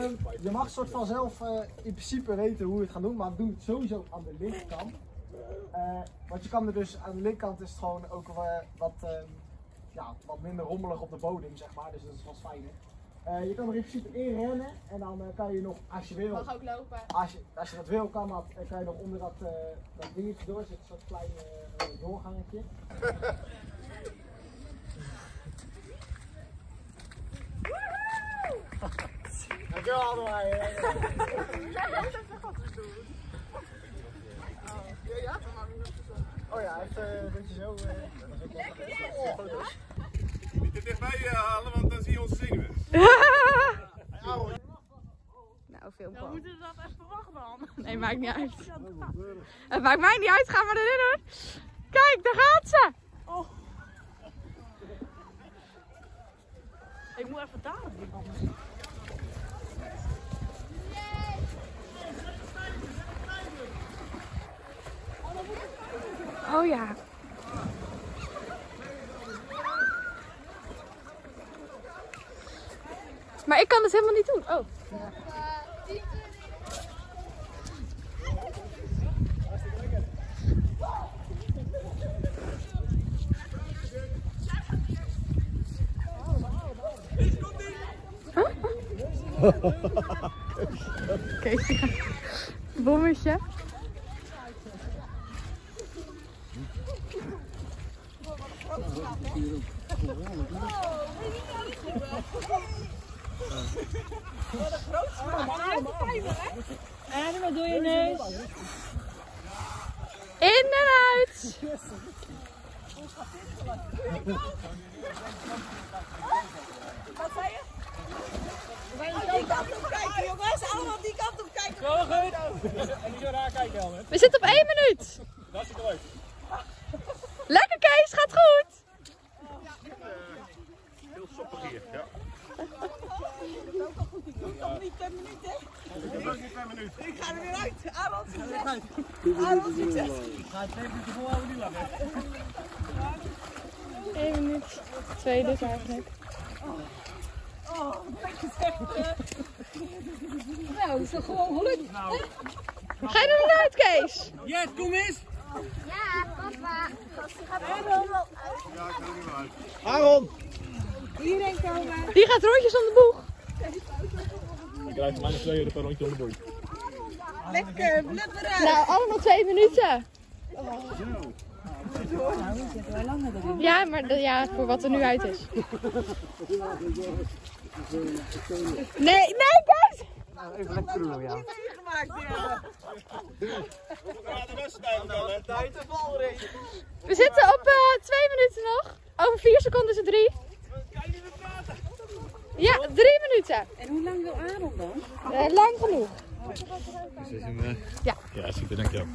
Ehm, je mag soort van zelf eh, in principe weten hoe je het gaat doen, maar doe het sowieso aan de linkerkant. Eh, want je kan er dus aan de linkerkant is het gewoon ook wel wat, ehm, ja, wat minder rommelig op de bodem, zeg maar. Dus dat is wat fijner. Eh, je kan er in principe in rennen en dan eh, kan je nog, als je wil, Mag ook lopen. als je, als je dat wil, kan dat, dan kan je nog onder dat, eh, dat dingetje door zitten, zo'n klein eh, doorgangetje. Dankjewel allemaal. Oh ja, even een beetje zo. Niet te dichtbij halen, want dan zie je onze zenuwen. Nou, film Dan moeten we dat even wachten dan. Nee, maakt niet uit. Het maakt mij niet uit, ga maar erin hoor. Kijk, daar gaat ze. Ik moet even daar anders. Oh ja. Maar ik kan het helemaal niet doen. Oh. Kijk, ja. bommetje. En wat doe je neus? In en uit. Die kant op kijken, jongens. Allemaal die kant op kijken. Zo goed. En niet zo raar kijken, Helmer. We zitten op één minuut. Hartstikke leuk. Lekker Kees, gaat goed. Heel soppig hier. Ja. Niet per minuut, hè? Ook niet per minuut. Ik ga er weer uit. Aaron, succes. Aaron, succes. Ga het even te volhouden nu langer. Eén minuut. Twee dus eigenlijk. Oh, lekker zeg. Nou, is toch gewoon gelukt? Ga je er nog uit, Kees? Yes, kom eens. Ja, Aaron. Hierheen komen. Die gaat rondjes om de boeg. Ik krijg van mij een tweede per rondje om de boei. Lekker, blubberen. Nou, allemaal twee minuten. Ja, maar ja, voor wat er nu uit is. Nee, nee, Kees! Even lekker kroelen, ja. We zitten op eh, twee minuten nog. Over vier seconden is het drie. Ja, drie minuten. En hoe lang wil Aaron dan? Eh, lang genoeg. Ja. Ja. Ja, super, dankjewel.